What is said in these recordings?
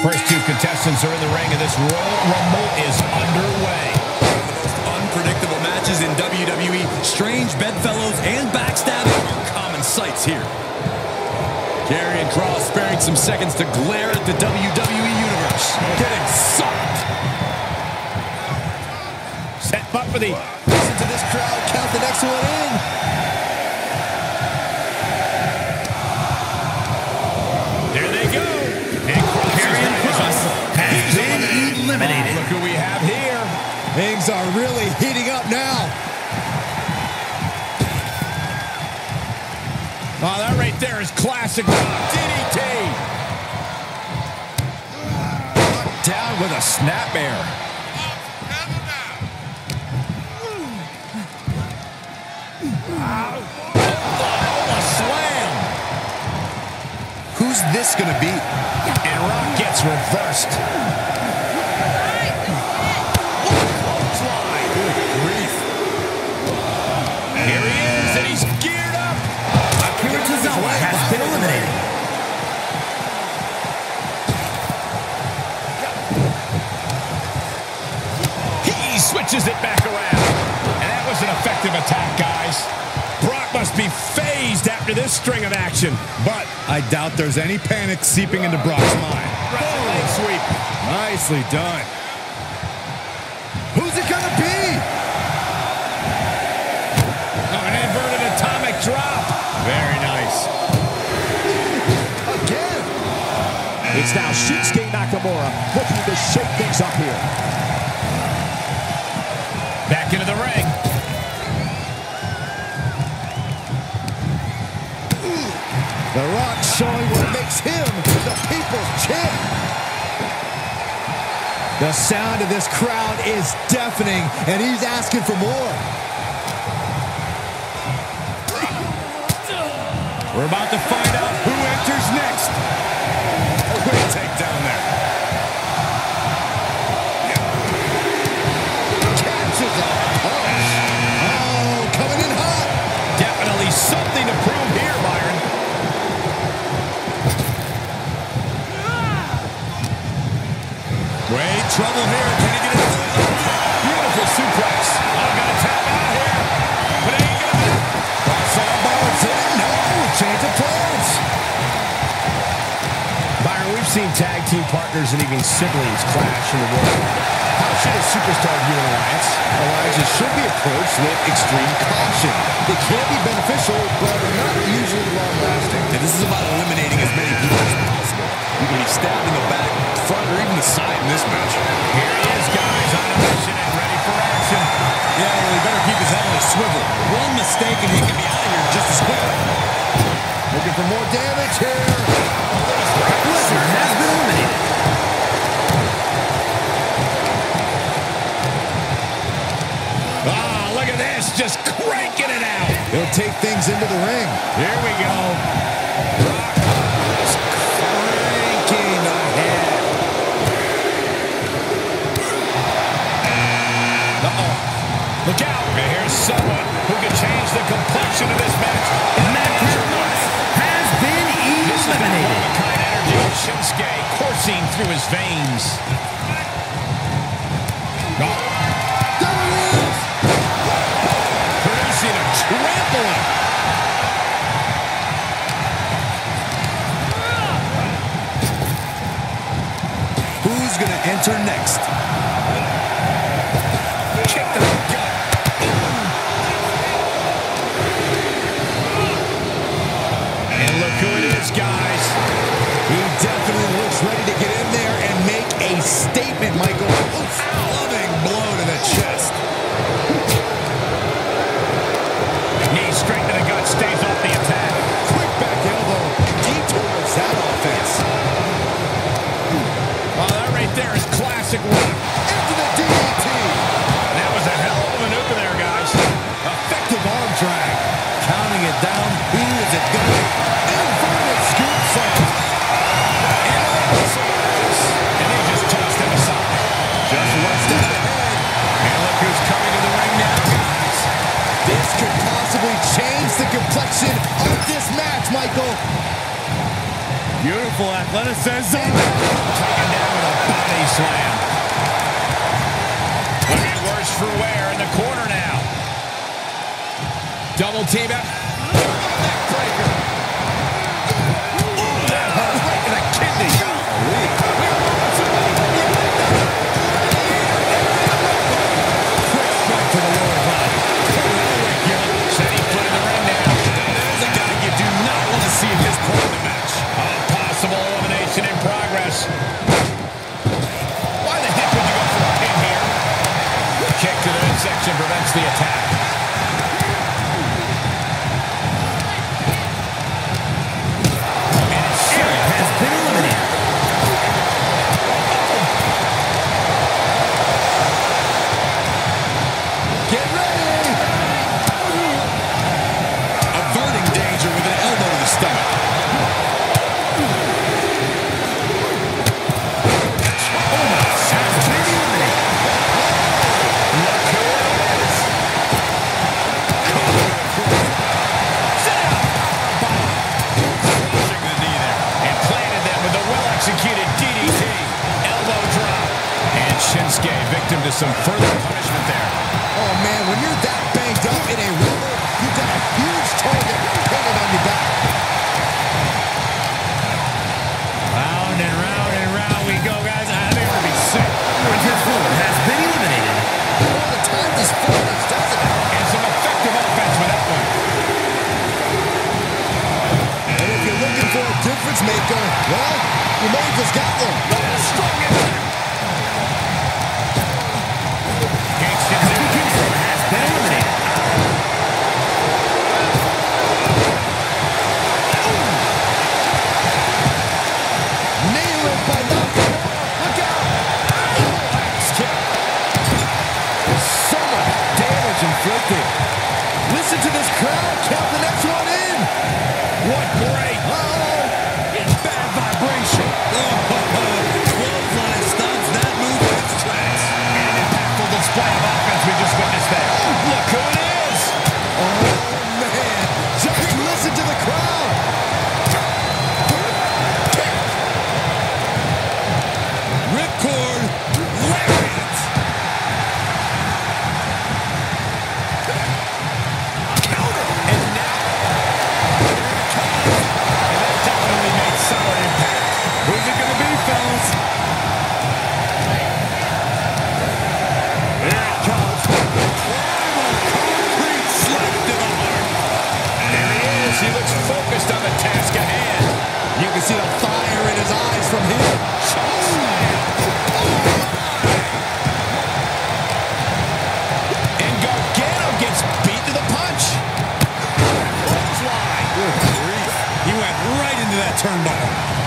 First two contestants are in the ring, and this Royal Rumble is underway. One of the most unpredictable matches in WWE. Strange bedfellows and backstabbing are common sights here. Karrion Kross sparing some seconds to glare at the WWE Universe. Getting sucked. Set up for the... Listen to this crowd count the next one in. Oh, that right there is classic DDT. Down with a snapmare. Oh, a slam. Who's this going to be? And Rock gets reversed. Switches it back around. And that was an effective attack, guys. Brock must be fazed after this string of action. But I doubt there's any panic seeping into Brock's mind. Leg sweep. Nicely done. Who's it gonna be? Oh, an inverted atomic drop. Very nice. Again. It's now Shinsuke Nakamura looking to shake things up here. The Rock showing what makes him the people's champ. The sound of this crowd is deafening, and he's asking for more. We're about to find and siblings clash in the world. How should a superstar view an alliance? Alliances should be approached with extreme caution. They can be beneficial, but not usually long-lasting. And this is about eliminating as many people as possible. You can be stabbed in the back, front, or even the side in this match. Here into the ring. Here we go. Brock is cranking ahead. Uh-oh. Look out. And here's someone who can change the complexion of this match. Matt Riddle has been eliminated. This is that eliminated. one-of-a-kind energy of Shinsuke coursing through his veins. Going to enter next? Kick the Michael. Beautiful athleticism. Taken down with a body slam. Putting worse for wear in the corner now. Double team out. to some further Turnbull.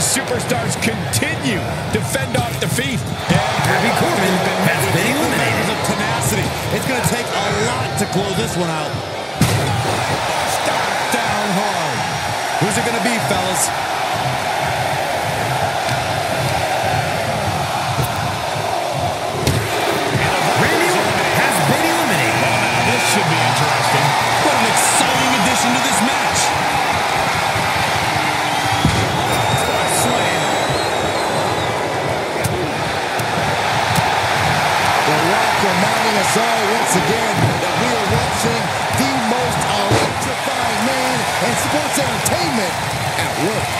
Michael. superstars continue to fend off defeat. Happy Corbin has been eliminated. Of tenacity. It's going to take a lot to close this one out. Stop down hard. Who's it going to be, fellas? Entertainment at work.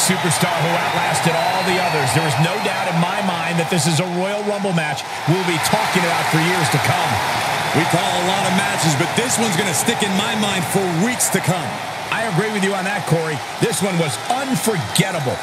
Superstar who outlasted all the others. There is no doubt in my mind that this is a Royal Rumble match we'll be talking about for years to come. We call a lot of matches, but this one's going to stick in my mind for weeks to come. I agree with you on that, Corey. This one was unforgettable.